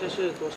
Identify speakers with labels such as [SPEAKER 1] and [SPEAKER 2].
[SPEAKER 1] 这是多少